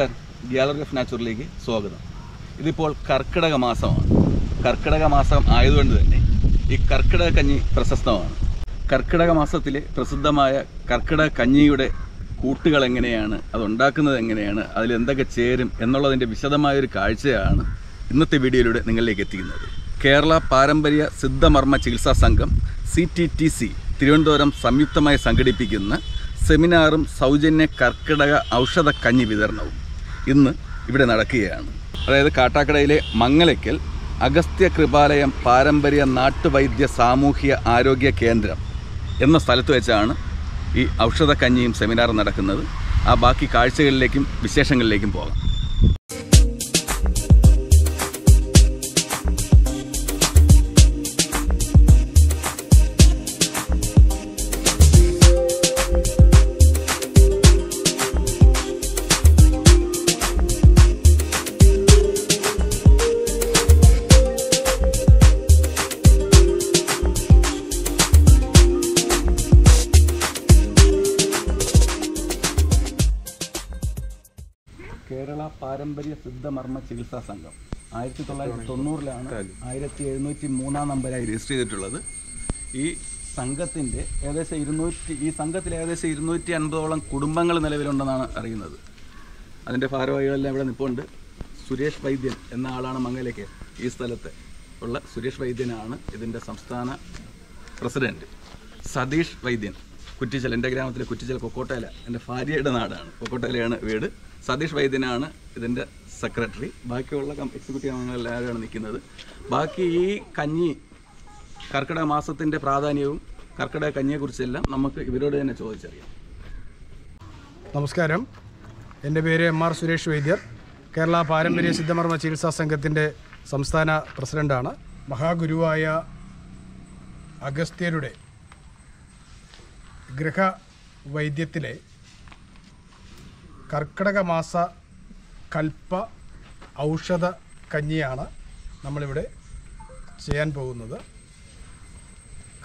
നമസ്കാരം gallery of നാച്ചുറലിലേക്ക് സ്വാഗതം. ഇതിപ്പോൾ കർക്കിടക മാസമാണ്. കർക്കിടക മാസം ആയതുകൊണ്ട് തന്നെ ഈ കർക്കിടക കഞ്ഞി പ്രശസ്തമാണ്. കർക്കിടക മാസത്തിലെ പ്രസിദ്ധമായ കർക്കിടക കഞ്ഞിയുടെ കൂട്ടുകൾ എങ്ങനെയാണ് അത് ഉണ്ടാക്കുന്നത് എങ്ങനെയാണ് അതിൽ എന്തൊക്കെ ചേരും എന്നുള്ളതിന്റെ വിശദമായൊരു കാഴ്ചയാണ് ഇന്നത്തെ വീഡിയോയിലൂടെ നിങ്ങളിലേക്ക് എത്തിക്കുന്നത്. കേരള പാരമ്പര്യ സിദ്ധമർമ്മ ചികിത്സാ സംഘം C T T C Thiruvananthapuram സംയുക്തമായി സംഘടിപ്പിക്കുന്ന സെമിനാറും സൗജന്യ കർക്കിടക ഔഷധ കഞ്ഞി വിതരണവും. ഇന്ന് ഇവിടെ നടക്കുകയാണ്. അതായത് കാട്ടാക്കടയിലെ മങ്ങലയ്ക്കൽ അഗസ്ത്യ കൃപാലയം പാരമ്പര്യ നാട്ടുവൈദ്യ സാമൂഹ്യ ആരോഗ്യ കേന്ദ്രം എന്ന സ്ഥലത്ത് വെച്ചാണ് ഈ ഔഷധ കഞ്ഞിയും സെമിനാറും നടക്കുന്നത്. ആ ബാക്കി കാഴ്ചകളിലേക്കും വിശേഷങ്ങളിലേക്കും പോകാം. പാരമ്പര്യ സിദ്ധമർമ്മ ചികിത്സാ സംഘം. ആയിരത്തി തൊള്ളായിരത്തി തൊണ്ണൂറിലാണ് ആയിരത്തി എഴുന്നൂറ്റി മൂന്നാം നമ്പരായി രജിസ്റ്റർ ചെയ്തിട്ടുള്ളത്. ഈ സംഘത്തിന്റെ ഏകദേശം ഇരുന്നൂറ്റി ഈ സംഘത്തിൽ ഏകദേശം ഇരുന്നൂറ്റി അൻപതോളം കുടുംബങ്ങൾ നിലവിലുണ്ടെന്നാണ് അറിയുന്നത്. അതിന്റെ ഭാരവാഹികളെല്ലാം ഇവിടെ നിൽപ്പുണ്ട് സുരേഷ് വൈദ്യൻ എന്ന ആളാണ് മംഗലയ്ക്ക് ഈ സ്ഥലത്ത് ഉള്ള സുരേഷ് വൈദ്യനാണ് ഇതിന്റെ സംസ്ഥാന പ്രസിഡന്റ് സതീഷ് വൈദ്യൻ കുറ്റിച്ചൽ എന്റെ ഗ്രാമത്തിലെ കുറ്റിച്ചൽ കൊക്കോട്ടേല എന്റെ ഭാര്യയുടെ നാടാണ്. കൊക്കോട്ടേലയാണ് വീട്. സതീഷ് വൈദ്യനാണ് ഇതിന്റെ സെക്രട്ടറി. ബാക്കിയുള്ള എക്സിക്യൂട്ടീവ് അംഗങ്ങളെല്ലാവരുമാണ് നിൽക്കുന്നത്? ബാക്കി ഈ കഞ്ഞി കർക്കിടക മാസത്തിന്റെ പ്രാധാന്യവും കർക്കിടക കഞ്ഞിയെക്കുറിച്ചെല്ലാം നമുക്ക് ഇവരോട് തന്നെ ചോദിച്ചറിയാം. നമസ്കാരം. എന്റെ പേര് എം ആർ സുരേഷ് വൈദ്യർ. കേരള പാരമ്പര്യ സിദ്ധമർമ്മ ചികിത്സാ സംഘത്തിന്റെ സംസ്ഥാന പ്രസിഡന്റാണ് മഹാഗുരുവായ അഗസ്ത്യരുടെ ഗൃഹവൈദ്യത്തിലെ കർക്കിടക മാസ കൽപ്പ ഔഷധ കഞ്ഞിയാണ് നമ്മളിവിടെ ചെയ്യാൻ പോകുന്നത്.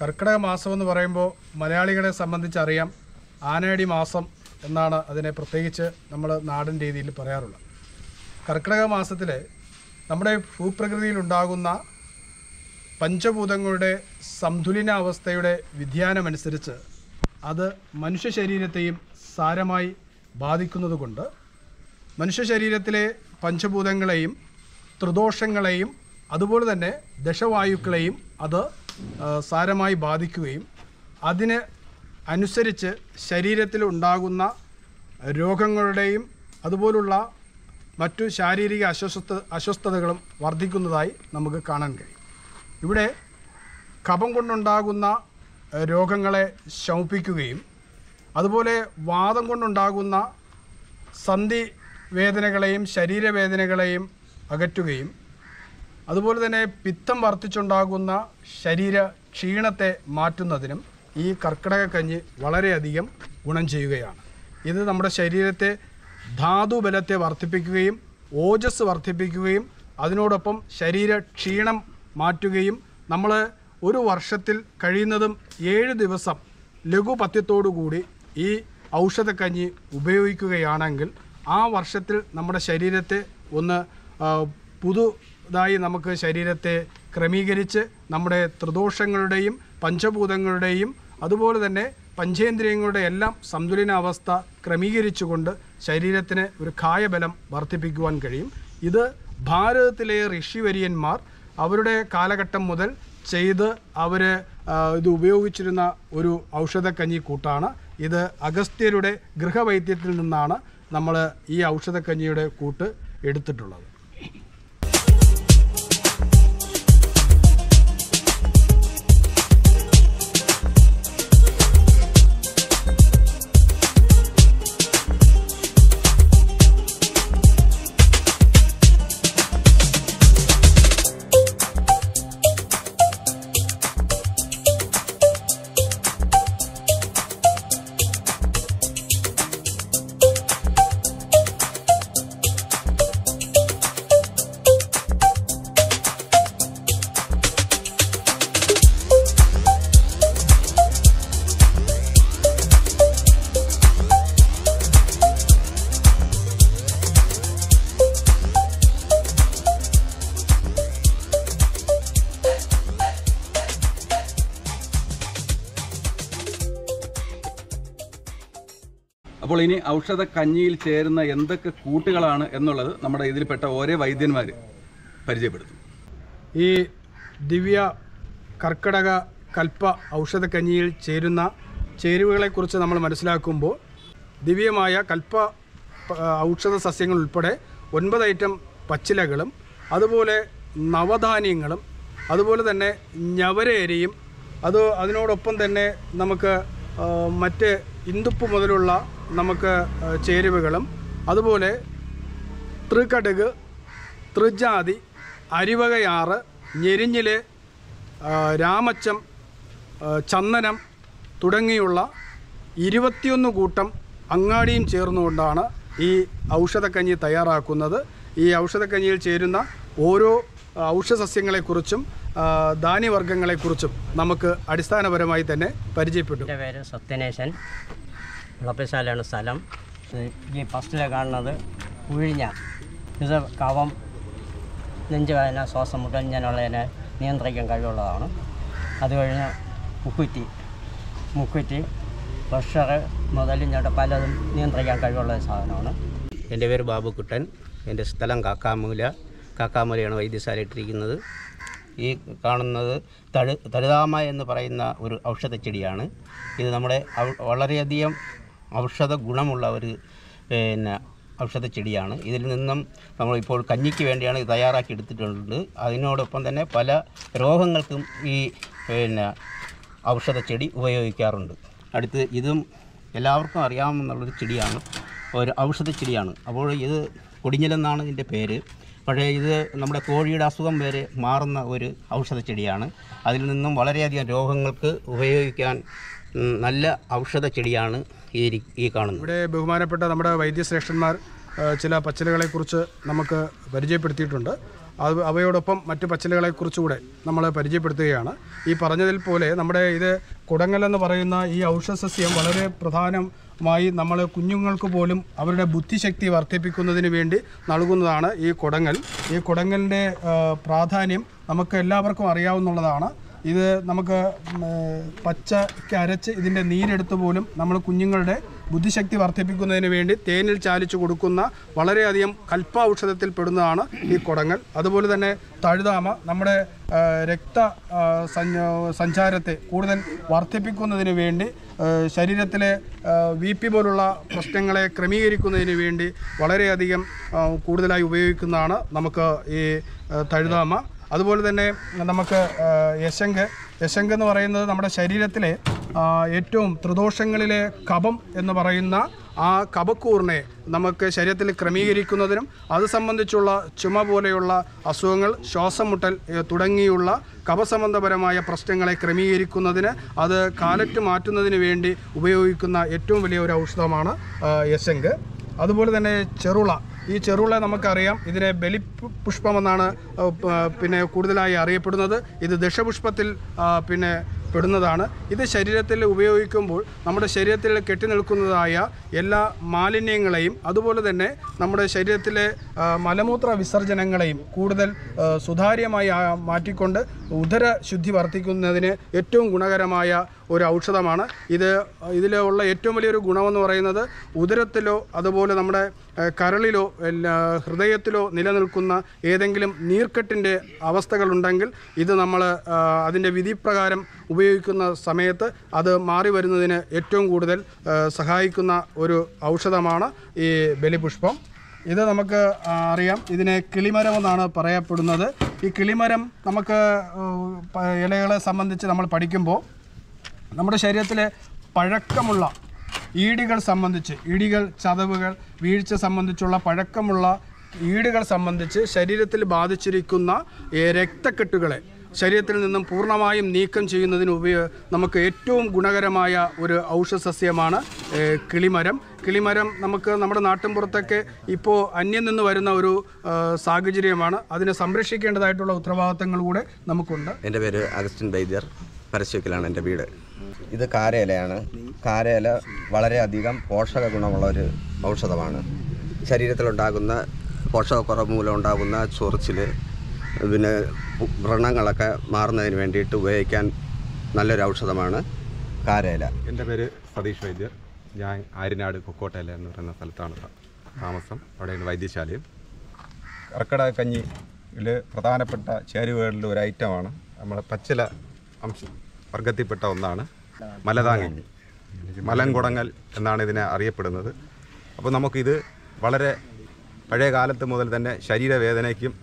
കർക്കിടക മാസം എന്ന് പറയുമ്പോൾ മലയാളികളെ സംബന്ധിച്ചറിയാം ആനയടി മാസം എന്നാണ് അതിനെ പ്രത്യേകിച്ച് നമ്മൾ നാടൻ രീതിയിൽ പറയാറുള്ളത്. കർക്കിടക മാസത്തിൽ നമ്മുടെ ഭൂപ്രകൃതിയിലുണ്ടാകുന്ന പഞ്ചഭൂതങ്ങളുടെ സന്തുലിനാവസ്ഥയുടെ വ്യതിയാനമനുസരിച്ച് അത് മനുഷ്യ ശരീരത്തെയും സാരമായി ബാധിക്കുന്നതുകൊണ്ട് മനുഷ്യ ശരീരത്തിലെ പഞ്ചഭൂതങ്ങളെയും ത്രിദോഷങ്ങളെയും അതുപോലെ തന്നെ ദശവായുക്കളെയും അത് സാരമായി ബാധിക്കുകയും അതിന് അനുസരിച്ച് ശരീരത്തിൽ ഉണ്ടാകുന്ന രോഗങ്ങളുടെയും അതുപോലുള്ള മറ്റു ശാരീരിക അസ്വസ്ഥ അസ്വസ്ഥതകളും വർദ്ധിക്കുന്നതായി നമുക്ക് കാണാൻ കഴിയും. ഇവിടെ കഫം കൊണ്ടുണ്ടാകുന്ന രോഗങ്ങളെ ശമിപ്പിക്കുകയും അതുപോലെ വാദം കൊണ്ടുണ്ടാകുന്ന സന്ധി വേദനകളെയും ശരീരവേദനകളെയും അകറ്റുകയും അതുപോലെ തന്നെ പിത്തം വർദ്ധിച്ചുണ്ടാകുന്ന ശരീര ക്ഷീണത്തെ മാറ്റുന്നതിനും ഈ കർക്കിടക കഞ്ഞി വളരെയധികം ഗുണം ചെയ്യുകയാണ്. ഇത് നമ്മുടെ ശരീരത്തെ ധാതുബലത്തെ വർദ്ധിപ്പിക്കുകയും ഓജസ് വർദ്ധിപ്പിക്കുകയും അതിനോടൊപ്പം ശരീര ക്ഷീണം മാറ്റുകയും നമ്മൾ ഒരു വർഷത്തിൽ കഴിയുന്നതും ഏഴ് ദിവസം ലഘുപഥ്യത്തോടുകൂടി ഈ ഔഷധക്കഞ്ഞി ഉപയോഗിക്കുകയാണെങ്കിൽ ആ വർഷത്തിൽ നമ്മുടെ ശരീരത്തെ ഒന്ന് പുതുതായി നമുക്ക് ശരീരത്തെ ക്രമീകരിച്ച് നമ്മുടെ ത്രിദോഷങ്ങളുടെയും പഞ്ചഭൂതങ്ങളുടെയും അതുപോലെ തന്നെ പഞ്ചേന്ദ്രിയങ്ങളുടെ എല്ലാം സന്തുലനാവസ്ഥ ക്രമീകരിച്ചുകൊണ്ട് ശരീരത്തിന് ഒരു കായബലം വർദ്ധിപ്പിക്കുവാൻ കഴിയും. ഇത് ഭാരതത്തിലെ ഋഷിവര്യന്മാർ അവരുടെ കാലഘട്ടം മുതൽ ചെയ്ത് അവർ ഇത് ഉപയോഗിച്ചിരുന്ന ഒരു ഔഷധക്കഞ്ഞി കൂട്ടാണ്. ഇത് അഗസ്ത്യരുടെ ഗൃഹവൈദ്യത്തിൽ നിന്നാണ് നമ്മൾ ഈ ഔഷധക്കഞ്ഞിയുടെ കൂട്ട് എടുത്തിട്ടുള്ളത്. അപ്പോൾ ഇനി ഔഷധ കഞ്ഞിയിൽ ചേരുന്ന എന്തൊക്കെ കൂട്ടുകളാണ് എന്നുള്ളത് നമ്മുടെ ഇതിൽപ്പെട്ട ഓരോ വൈദ്യന്മാർ പരിചയപ്പെടുത്തും. ഈ ദിവ്യ കർക്കിടക കൽപ്പ ഔഷധക്കഞ്ഞിയിൽ ചേരുന്ന ചേരുവകളെക്കുറിച്ച് നമ്മൾ മനസ്സിലാക്കുമ്പോൾ ദിവ്യമായ കൽപ്പ ഔഷധ സസ്യങ്ങൾ ഉൾപ്പെടെ ഒൻപത് ഐറ്റം പച്ചിലകളും അതുപോലെ നവധാന്യങ്ങളും അതുപോലെ തന്നെ ഞവരയരിയും അത് അതിനോടൊപ്പം തന്നെ നമുക്ക് മറ്റ് ഇന്ദുപ്പ് മുതലുള്ള നമുക്ക് ചേരുവകളും അതുപോലെ തൃക്കടുക് തൃജാതി അരിവകയാറ് ഞെരിഞ്ഞിലെ രാമച്ചം ചന്ദനം തുടങ്ങിയുള്ള ഇരുപത്തിയൊന്ന് കൂട്ടം അങ്ങാടിയും ചേർന്നുകൊണ്ടാണ് ഈ ഔഷധക്കഞ്ഞി തയ്യാറാക്കുന്നത്. ഈ ഔഷധക്കഞ്ഞിയിൽ ചേരുന്ന ഓരോ ഔഷധസസ്യങ്ങളെക്കുറിച്ചും ധാന്യവർഗങ്ങളെക്കുറിച്ചും നമുക്ക് അടിസ്ഥാനപരമായി തന്നെ പരിചയപ്പെട്ടു. എന്റെ പേര് സത്യനേശൻ. വിളപ്പശാലയാണ് സ്ഥലം. ഈ ഫസ്റ്റിലെ കാണുന്നത് കുഴിഞ്ഞ ഇത് കവം നെഞ്ചുവേദന ശ്വാസം മുട്ടൽ ഇങ്ങനെയുള്ളതിനെ നിയന്ത്രിക്കാൻ കഴിവുള്ളതാണ്. അത് കഴിഞ്ഞ് മുക്കുറ്റി. മുക്കുറ്റി പ്രഷർ ഞാൻ പലതും നിയന്ത്രിക്കാൻ കഴിവുള്ള സാധനമാണ്. എന്റെ പേര് ബാബു കുട്ടൻ. എന്റെ സ്ഥലം കാക്കാമൂല. കാക്കാമൂലയാണ് വൈദ്യശാല ഇട്ടിരിക്കുന്നത്. ഈ കാണുന്നത് തഴു തഴുതാമ എന്ന് പറയുന്ന ഒരു ഔഷധച്ചെടിയാണ്. ഇത് നമ്മുടെ വളരെയധികം ഔഷധ ഗുണമുള്ള ഒരു പിന്നെ ഔഷധ ചെടിയാണ്. ഇതിൽ നിന്നും നമ്മളിപ്പോൾ കഞ്ഞിക്ക് വേണ്ടിയാണ് തയ്യാറാക്കി എടുത്തിട്ടുണ്ട്. അതിനോടൊപ്പം തന്നെ പല രോഗങ്ങൾക്കും ഈ പിന്നെ ഔഷധ ചെടി ഉപയോഗിക്കാറുണ്ട്. അടുത്ത് ഇതും എല്ലാവർക്കും അറിയാമെന്നുള്ളൊരു ചെടിയാണ്. ഒരു ഔഷധ ചെടിയാണ്. അപ്പോൾ ഇത് കൊടിഞ്ഞലെന്നാണ് ഇതിന്റെ പേര്. പക്ഷേ ഇത് നമ്മുടെ കോഴിയുടെ അസുഖം വരെ മാറുന്ന ഒരു ഔഷധ ചെടിയാണ്. അതിൽ നിന്നും വളരെയധികം രോഗങ്ങൾക്ക് ഉപയോഗിക്കാൻ നല്ല ഔഷധ ചെടിയാണ്. ഈ ഈ കാണുന്നത്. ഇവിടെ ബഹുമാനപ്പെട്ട നമ്മുടെ വൈദ്യശ്രേഷ്ഠന്മാർ ചില പച്ചിലകളെക്കുറിച്ച് നമുക്ക് പരിചയപ്പെടുത്തിയിട്ടുണ്ട്. അത് അവയോടൊപ്പം മറ്റ് പച്ചിലകളെക്കുറിച്ചുകൂടെ നമ്മൾ പരിചയപ്പെടുത്തുകയാണ്. ഈ പറഞ്ഞതിൽ പോലെ നമ്മുടെ ഇത് കുടങ്ങലെന്ന് പറയുന്ന ഈ ഔഷധസസ്യം വളരെ പ്രധാനമായി നമ്മൾ കുഞ്ഞുങ്ങൾക്ക് പോലും അവരുടെ ബുദ്ധിശക്തി വർദ്ധിപ്പിക്കുന്നതിന് വേണ്ടി നൽകുന്നതാണ് ഈ കുടങ്ങൽ. ഈ കുടങ്ങലിന്റെ പ്രാധാന്യം നമുക്ക് എല്ലാവർക്കും അറിയാവുന്നതാണ് ഇത് നമുക്ക് പച്ചയ്ക്ക് അരച്ച് ഇതിന്റെ നീരെടുത്ത് പോലും നമ്മൾ കുഞ്ഞുങ്ങളുടെ ബുദ്ധിശക്തി വർദ്ധിപ്പിക്കുന്നതിന് വേണ്ടി തേനിൽ ചാലിച്ചു കൊടുക്കുന്ന വളരെയധികം കൽപ്പ ഔഷധത്തിൽ പെടുന്നതാണ് ഈ കുടങ്ങൾ. അതുപോലെ തന്നെ തഴുതാമ നമ്മുടെ രക്ത സഞ്ചാരത്തെ കൂടുതൽ വർദ്ധിപ്പിക്കുന്നതിന് വേണ്ടി ശരീരത്തിലെ വി പി പോലുള്ള പ്രശ്നങ്ങളെ ക്രമീകരിക്കുന്നതിന് വേണ്ടി വളരെയധികം കൂടുതലായി ഉപയോഗിക്കുന്നതാണ് നമുക്ക് ഈ തഴുതാമ. അതുപോലെ തന്നെ നമുക്ക് യശങ്ക്. യശങ്ക് എന്ന് പറയുന്നത് നമ്മുടെ ശരീരത്തിലെ ഏറ്റവും ത്രിദോഷങ്ങളിലെ കപം എന്ന് പറയുന്ന ആ കപക്കൂറിനെ നമുക്ക് ശരീരത്തിൽ ക്രമീകരിക്കുന്നതിനും അത് സംബന്ധിച്ചുള്ള ചുമ പോലെയുള്ള അസുഖങ്ങൾ ശ്വാസം മുട്ടൽ തുടങ്ങിയുള്ള കപസംബന്ധപരമായ പ്രശ്നങ്ങളെ ക്രമീകരിക്കുന്നതിന് അത് കാലറ്റ് മാറ്റുന്നതിന് വേണ്ടി ഉപയോഗിക്കുന്ന ഏറ്റവും വലിയ ഒരു ഔഷധമാണ് യശങ്ക്. അതുപോലെ തന്നെ ചെറുള. ഈ ചെറുള നമുക്കറിയാം. ഇതിനെ ബലി പുഷ്പമെന്നാണ് പിന്നെ കൂടുതലായി അറിയപ്പെടുന്നത്. ഇത് ദശപുഷ്പത്തിൽ പിന്നെ പെടുന്നതാണ്. ഇത് ശരീരത്തിൽ ഉപയോഗിക്കുമ്പോൾ നമ്മുടെ ശരീരത്തിൽ കെട്ടി നിൽക്കുന്നതായ എല്ലാ മാലിന്യങ്ങളെയും അതുപോലെ തന്നെ നമ്മുടെ ശരീരത്തിലെ മലമൂത്ര വിസർജനങ്ങളെയും കൂടുതൽ സുതാര്യമായി മാറ്റിക്കൊണ്ട് ഉദര ശുദ്ധി വർദ്ധിക്കുന്നതിന് ഏറ്റവും ഗുണകരമായ ഒരു ഔഷധമാണ്. ഇത് ഇതിലുള്ള ഏറ്റവും വലിയൊരു ഗുണമെന്ന് പറയുന്നത് ഉദരത്തിലോ അതുപോലെ നമ്മുടെ കരളിലോ ഹൃദയത്തിലോ നിലനിൽക്കുന്ന ഏതെങ്കിലും നീർക്കെട്ടിന്റെ അവസ്ഥകളുണ്ടെങ്കിൽ ഇത് നമ്മൾ അതിന്റെ വിധിപ്രകാരം ഉപയോഗിക്കുന്ന സമയത്ത് അത് മാറി വരുന്നതിന് ഏറ്റവും കൂടുതൽ സഹായിക്കുന്ന ഒരു ഔഷധമാണ് ഈ ബലിപുഷ്പം. ഇത് നമുക്ക് അറിയാം. ഇതിനെ കിളിമരം എന്നാണ് പറയപ്പെടുന്നത്. ഈ കിളിമരം നമുക്ക് ഇലകളെ സംബന്ധിച്ച് നമ്മൾ പഠിക്കുമ്പോൾ നമ്മുടെ ശരീരത്തിലെ പഴക്കമുള്ള ഈടികൾ സംബന്ധിച്ച് ഇടികൾ ചതവുകൾ വീഴ്ച സംബന്ധിച്ചുള്ള പഴക്കമുള്ള ഈടുകൾ സംബന്ധിച്ച് ശരീരത്തിൽ ബാധിച്ചിരിക്കുന്ന രക്തക്കെട്ടുകളെ ശരീരത്തിൽ നിന്നും പൂർണമായും നീക്കം ചെയ്യുന്നതിന് ഉപയോ നമുക്ക് ഏറ്റവും ഗുണകരമായ ഒരു ഔഷധസസ്യമാണ് കിളിമരം. കിളിമരം നമുക്ക് നമ്മുടെ നാട്ടിൻപുറത്തൊക്കെ ഇപ്പോൾ അന്യം നിന്ന് വരുന്ന ഒരു സാഹചര്യമാണ്. അതിനെ സംരക്ഷിക്കേണ്ടതായിട്ടുള്ള ഉത്തരവാദിത്തങ്ങൾ കൂടെ നമുക്കുണ്ട്. എന്റെ പേര് അഗസ്റ്റിൻ വൈദ്യർ പരസ്യക്കിലാണ് എന്റെ വീട്. ഇത് കാരയിലയാണ്. കാരയില വളരെയധികം പോഷക ഗുണമുള്ള ഒരു ഔഷധമാണ്. ശരീരത്തിലുണ്ടാകുന്ന പോഷകക്കുറവ് മൂലം ഉണ്ടാകുന്ന ചൊറിച്ചിൽ പിന്നെ വ്രണങ്ങളൊക്കെ മാറുന്നതിന് വേണ്ടിയിട്ട് ഉപയോഗിക്കാൻ നല്ലൊരു ഔഷധമാണ് കാരയില. എന്റെ പേര് സതീഷ് വൈദ്യർ. ഞാൻ ആര്യനാട് കൊക്കോട്ടയില എന്ന് പറയുന്ന സ്ഥലത്താണ് താമസം. അവിടെയാണ് വൈദ്യശാലയും. കർക്കിടക കഞ്ഞിയിൽ പ്രധാനപ്പെട്ട ചേരുവകളിൽ ഒരു ഐറ്റമാണ്. നമ്മുടെ പച്ചില അംശ. വർഗത്തിൽപ്പെട്ട ഒന്നാണ് മലതാങ്ങി മലങ്കുടങ്ങൽ എന്നാണ് ഇതിനെ അറിയപ്പെടുന്നത്. അപ്പോൾ നമുക്കിത് വളരെ പഴയ കാലത്ത് മുതൽ തന്നെ ശരീരവേദനയ്ക്കും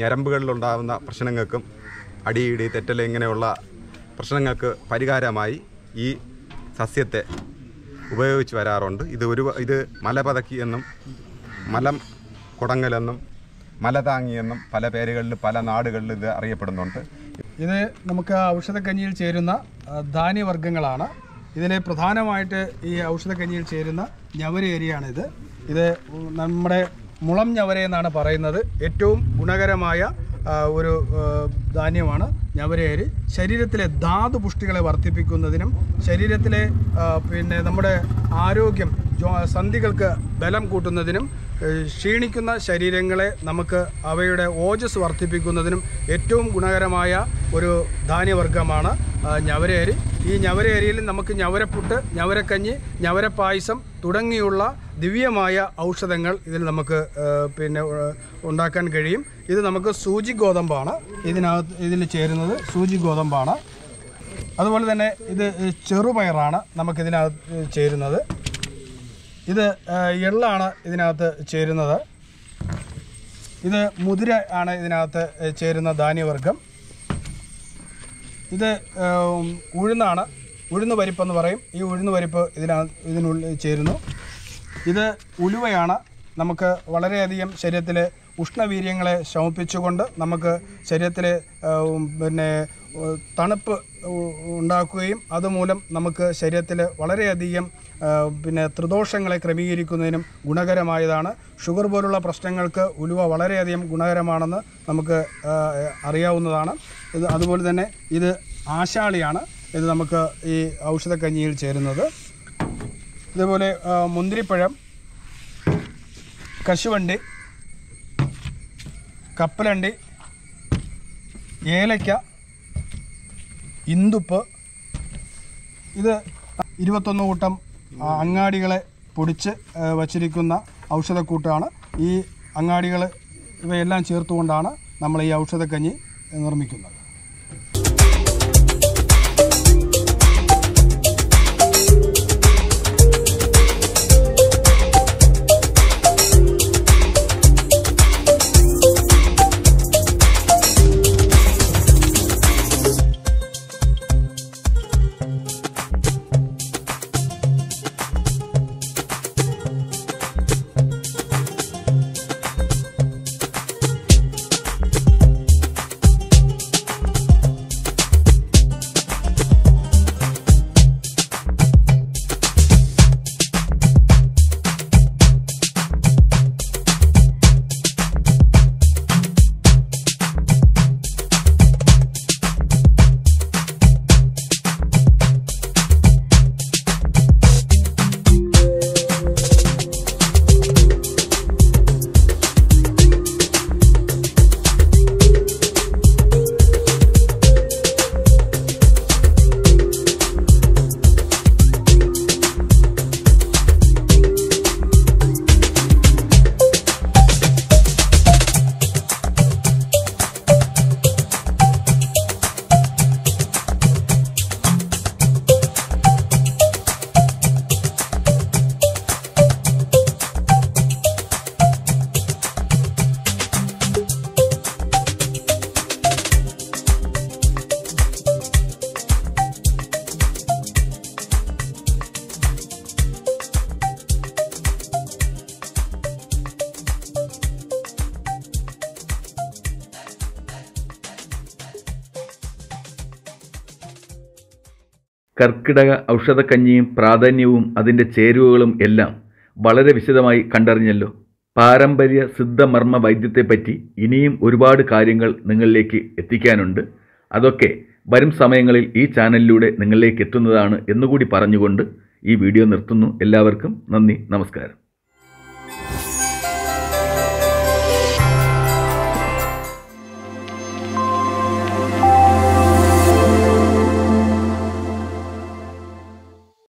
ഞരമ്പുകളിലുണ്ടാകുന്ന പ്രശ്നങ്ങൾക്കും അടിയിടി തെറ്റൽ ഇങ്ങനെയുള്ള പ്രശ്നങ്ങൾക്ക് പരിഹാരമായി ഈ സസ്യത്തെ ഉപയോഗിച്ച് വരാറുണ്ട്. ഇത് ഒരു ഇത് മലപതക്കി എന്നും മലം കുടങ്ങലെന്നും മലതാങ്ങിയെന്നും പല പേരുകളിൽ പല നാടുകളിൽ ഇത് അറിയപ്പെടുന്നുണ്ട്. ഇത് നമുക്ക് ഔഷധക്കഞ്ഞിയിൽ ചേരുന്ന ധാന്യവർഗങ്ങളാണ്. ഇതിൽ പ്രധാനമായിട്ട് ഈ ഔഷധക്കഞ്ഞിയിൽ ചേരുന്ന ഞവരേരിയാണിത് ഇത് നമ്മുടെ മുളം ഞവര എന്നാണ് പറയുന്നത്. ഏറ്റവും ഗുണകരമായ ഒരു ധാന്യമാണ് ഞവരേരി ശരീരത്തിലെ ധാതു പുഷ്ടികളെ വർദ്ധിപ്പിക്കുന്നതിനും ശരീരത്തിലെ പിന്നെ നമ്മുടെ ആരോഗ്യം സന്ധികൾക്ക് ബലം കൂട്ടുന്നതിനും ക്ഷീണിക്കുന്ന ശരീരങ്ങളെ നമുക്ക് അവയുടെ ഓജസ് വർദ്ധിപ്പിക്കുന്നതിനും ഏറ്റവും ഗുണകരമായ ഒരു ധാന്യവർഗമാണ് ഞവരയരി. ഈ ഞവരയരിയിൽ നമുക്ക് ഞവരപ്പുട്ട് ഞവരക്കഞ്ഞി ഞവരപ്പായസം തുടങ്ങിയുള്ള ദിവ്യമായ ഔഷധങ്ങൾ ഇതിൽ നമുക്ക് പിന്നെ ഉണ്ടാക്കാൻ കഴിയും. ഇത് നമുക്ക് സൂചി ഗോതമ്പാണ് ഇതിനകത്ത് ഇതിൽ ചേരുന്നത് സൂചി ഗോതമ്പാണ്. അതുപോലെ തന്നെ ഇത് ചെറുപയറാണ് നമുക്കിതിനകത്ത് ചേരുന്നത്. ഇത് എള്ളാണ് ഇതിനകത്ത് ചേരുന്നത്. ഇത് മുതിര ആണ് ഇതിനകത്ത് ചേരുന്ന ധാന്യവർഗം ഇത് ഉഴുന്നാണ്. ഉഴുന്ന് പരിപ്പെന്ന് പറയും. ഈ ഉഴുന്ന് പരിപ്പ് ഇതിനകത്ത് ഇതിനുള്ളിൽ ചേരുന്നു. ഇത് ഉലുവയാണ്. നമുക്ക് വളരെയധികം ശരീരത്തിലെ ഉഷ്ണവീര്യങ്ങളെ ശമിപ്പിച്ചുകൊണ്ട് നമുക്ക് ശരീരത്തിലെ പിന്നെ തണുപ്പ് ഉണ്ടാക്കുകയും അതുമൂലം നമുക്ക് ശരീരത്തിൽ വളരെയധികം പിന്നെ ത്രിദോഷങ്ങളെ ക്രമീകരിക്കുന്നതിനും ഗുണകരമായതാണ്. ഷുഗർ പോലുള്ള പ്രശ്നങ്ങൾക്ക് ഉലുവ വളരെയധികം ഗുണകരമാണെന്ന് നമുക്ക് അറിയാവുന്നതാണ്. ഇത് അതുപോലെ തന്നെ ഇത് ആശാളിയാണ്. ഇത് നമുക്ക് ഈ ഔഷധക്കഞ്ഞിയിൽ ചേരുന്നത്. ഇതുപോലെ മുന്തിരിപ്പഴം കശുവണ്ടി കപ്പലണ്ടി ഏലയ്ക്ക ഇന്ദുപ്പ്. ഇത് ഇരുപത്തൊന്ന് കൂട്ടം അങ്ങാടികളെ പൊടിച്ച് വച്ചിരിക്കുന്ന ഔഷധക്കൂട്ടാണ്. ഈ അങ്ങാടികൾ ഇവയെല്ലാം ചേർത്തുകൊണ്ടാണ് നമ്മൾ ഈ ഔഷധക്കഞ്ഞി നിർമ്മിക്കുന്നത്. കർക്കിടക ഔഷധക്കഞ്ഞിയും പ്രാധാന്യവും അതിന്റെ ചേരുവകളും എല്ലാം വളരെ വിശദമായി കണ്ടറിഞ്ഞല്ലോ. പാരമ്പര്യ സിദ്ധമർമ്മ വൈദ്യത്തെപ്പറ്റി ഇനിയും ഒരുപാട് കാര്യങ്ങൾ നിങ്ങളിലേക്ക് എത്തിക്കാനുണ്ട്. അതൊക്കെ വരും സമയങ്ങളിൽ ഈ ചാനലിലൂടെ നിങ്ങളിലേക്ക് എത്തുന്നതാണ് എന്നുകൂടി പറഞ്ഞുകൊണ്ട് ഈ വീഡിയോ നിർത്തുന്നു. എല്ലാവർക്കും നന്ദി നമസ്കാരം.